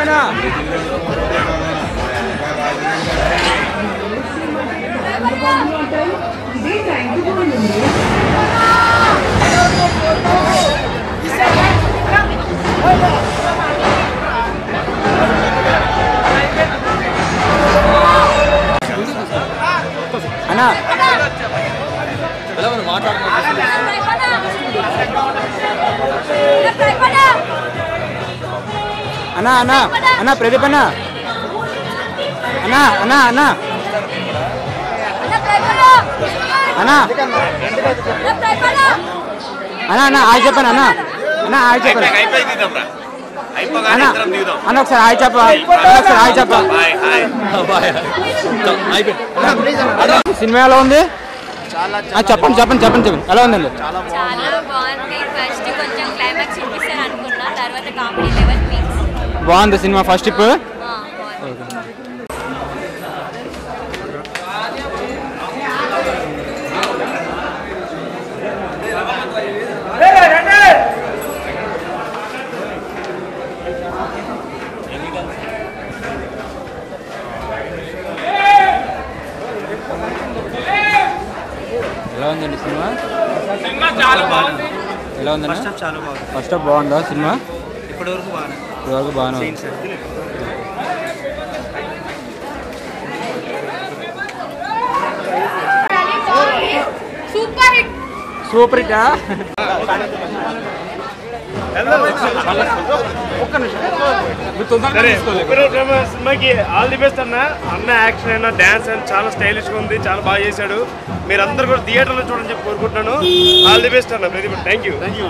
Bana! అన్నా. అన్నా అన్నా అన్నా ప్రదీప్ అన్నా. అన్నా అన్నా అన్నా. అన్నా. అన్నా అన్నా హాయ్ చెప్పాను అన్నా? అన్నా హాయ్ చెప్పాను? అన్నా ఒకసారి హాయ్ చెప్ప అన్న ఒకసారి హాయ్ చెప్ప బాయ్. హాయ్ సినిమా ఎలా ఉంది? చెప్పండి చెప్పండి చెప్పండి చెప్పండి. ఎలా ఉందండి? చాలా బాగుంది. ఫస్ట్ కొంచెం క్లైమాక్స్ చూపిస్తారు అనుకున్నా తర్వాత కామెడీ లెవెల్ పీక్స్ బాగుంది సినిమా ఫస్ట్ ఇప్పు బాగుంది ఎలా ఉందండి సినిమా? చాలా బాగుంది. ఎలా ఉందండి ఫస్ట్ చాలా బాగుంది. ఫస్ట్ హాఫ్ బాగుందా సినిమా? ఇప్పటి వరకు బాగానే ఇప్పటివరకు బాగానే ఉంది. Super hit. Super hit. సినిమాకి ఆల్ ది బెస్ట్ అన్న. అన్న యాక్షన్ అయినా డాన్స్ అయినా చాలా స్టైలిష్గా ఉంది చాలా బాగా చేశాడు. మీరందరూ కూడా థియేటర్లో చూడని చెప్పి కోరుకుంటున్నాను. ఆల్ ది బెస్ట్ అన్న థ్యాంక్ యూ థ్యాంక్ యూ